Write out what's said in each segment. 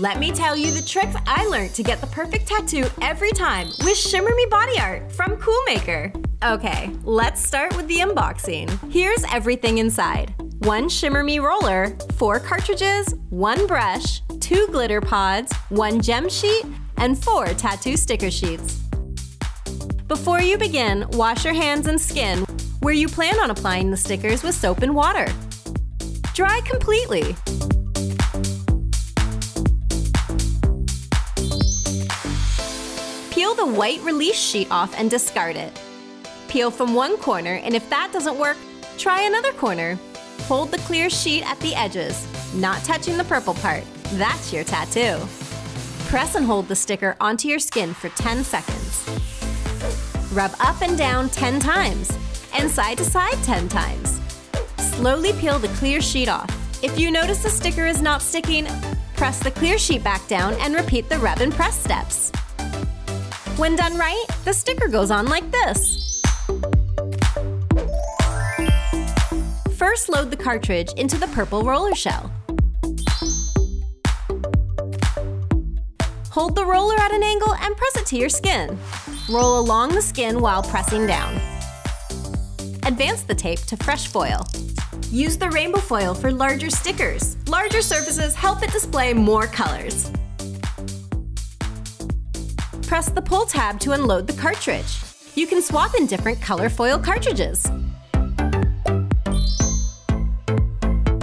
Let me tell you the tricks I learned to get the perfect tattoo every time with Shimmer Me Body Art from Cool Maker. Okay, let's start with the unboxing. Here's everything inside. One Shimmer Me roller, four cartridges, one brush, two glitter pods, one gem sheet, and four tattoo sticker sheets. Before you begin, wash your hands and skin where you plan on applying the stickers with soap and water. Dry completely. Peel the white release sheet off and discard it. Peel from one corner, and if that doesn't work, try another corner. Hold the clear sheet at the edges, not touching the purple part. That's your tattoo. Press and hold the sticker onto your skin for 10 seconds. Rub up and down 10 times, and side to side 10 times. Slowly peel the clear sheet off. If you notice the sticker is not sticking, press the clear sheet back down and repeat the rub and press steps. When done right, the sticker goes on like this. First load the cartridge into the purple roller shell. Hold the roller at an angle and press it to your skin. Roll along the skin while pressing down. Advance the tape to fresh foil. Use the rainbow foil for larger stickers. Larger surfaces help it display more colors press the pull tab to unload the cartridge. You can swap in different color foil cartridges.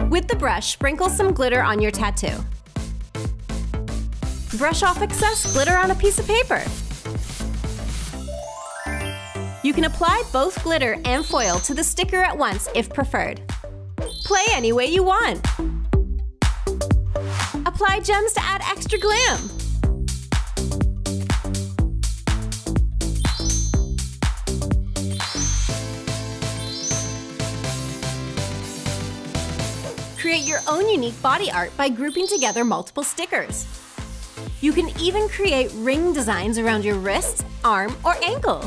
With the brush, sprinkle some glitter on your tattoo. Brush off excess glitter on a piece of paper. You can apply both glitter and foil to the sticker at once if preferred. Play any way you want. Apply gems to add extra glam. Create your own unique body art by grouping together multiple stickers. You can even create ring designs around your wrist, arm, or ankle.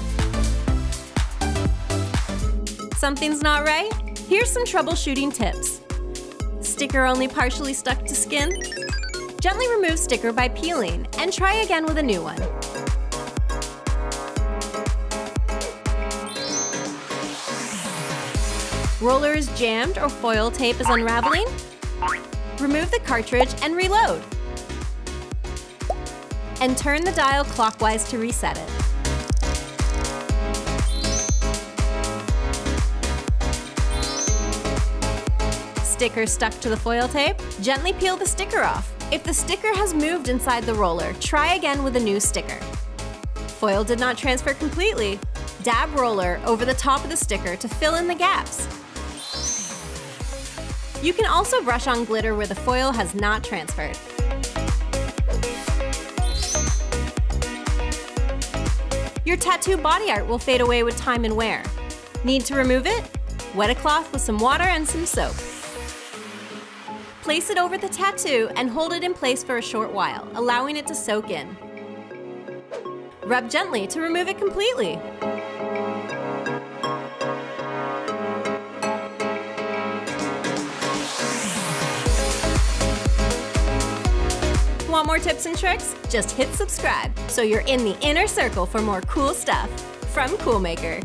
Something's not right? Here's some troubleshooting tips. Sticker only partially stuck to skin? Gently remove sticker by peeling and try again with a new one. Roller is jammed or foil tape is unraveling? Remove the cartridge and reload. And turn the dial clockwise to reset it. Sticker stuck to the foil tape? Gently peel the sticker off. If the sticker has moved inside the roller, try again with a new sticker. Foil did not transfer completely. Dab roller over the top of the sticker to fill in the gaps. You can also brush on glitter where the foil has not transferred. Your tattoo body art will fade away with time and wear. Need to remove it? Wet a cloth with some water and some soap. Place it over the tattoo and hold it in place for a short while, allowing it to soak in. Rub gently to remove it completely. Tips and tricks? Just hit subscribe so you're in the inner circle for more cool stuff from Cool Maker.